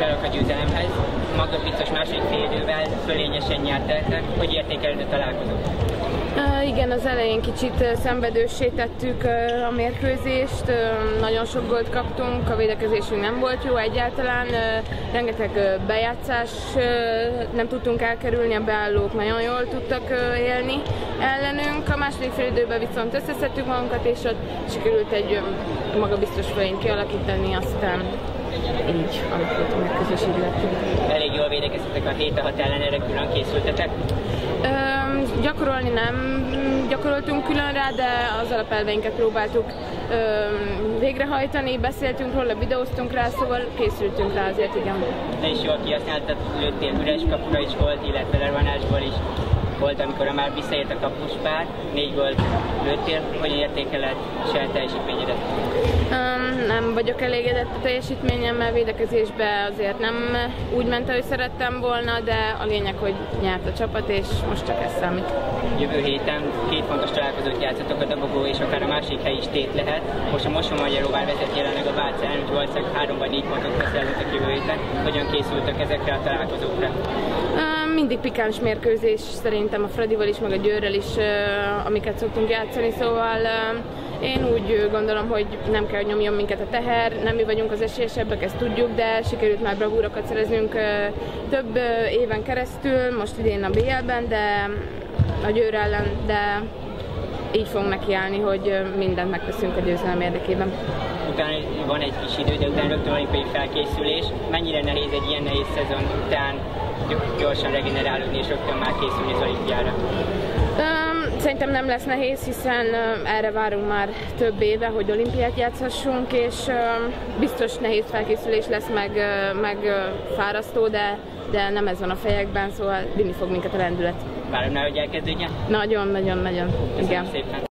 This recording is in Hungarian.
Gratulálok a győzelemhez. Magabiztos második fél idővel fölényesen nyertek. Hogy értékeled a találkozót? Igen, az elején kicsit szenvedőssé tettük a mérkőzést, nagyon sok gólt kaptunk, a védekezésünk nem volt jó egyáltalán, rengeteg bejátszás nem tudtunk elkerülni, a beállók nagyon jól tudtak élni ellenünk. A második fél időben viszont összeszedtük magunkat, és ott sikerült egy magabiztos fölényt kialakítani, aztán így alakult a mérkőzés, így lettünk. Elég jól védekeztetek a 7 6 ellen, erre külön készültetek? Gyakorolni nem gyakoroltunk külön rá, de az alapelveinket próbáltuk ö, végrehajtani, beszéltünk róla, videóztunk rá, szóval készültünk rá azért, igen. De is jól kihasználtad, lőttél üres kapura is volt, illetve levanásból is volt, amikor már visszaért a kapuspár, négy gólt lőttél, hogy értékeled saját teljesítményedet? Um, nem vagyok elégedett a teljesítményemmel, védekezésbe azért nem úgy ment, ahogy szerettem volna, de a lényeg, hogy nyert a csapat, és most csak ez számít. Jövő héten két fontos találkozót játszatok, a Dabogó és akár a másik hely is tét lehet. Most a Moson Magyaróvár vezet jelenleg a Bác elnök valószínűleg három vagy négy pontot beszélgetek jövő héten. Hogyan készültek ezekre a találkozókra? Mindig pikáns mérkőzés szerintem a Fradival is, meg a Győrrel is, amiket szoktunk játszani, szóval én úgy gondolom, hogy nem kell, hogy nyomjon minket a teher, nem mi vagyunk az esélyesebbek, ezt tudjuk, de sikerült már bravúrokat szereznünk több éven keresztül, most idén a BL-ben, de a Győr ellen, de így fogunk nekiállni, hogy mindent megteszünk a győzelem érdekében. Utána van egy kis idő, de utána rögtön olimpiai felkészülés. Mennyire nehéz egy ilyen nehéz szezon után gyorsan regenerálódni és rögtön már készülni az olimpiára? Szerintem nem lesz nehéz, hiszen erre várunk már több éve, hogy olimpiát játszhassunk, és biztos nehéz felkészülés lesz, meg, meg fárasztó, de, de nem ez van a fejekben, szóval vinni fog minket a rendület. Várom rá, hogy elkezdődjen? Nagyon, nagyon, nagyon. Köszönöm Igen. szépen.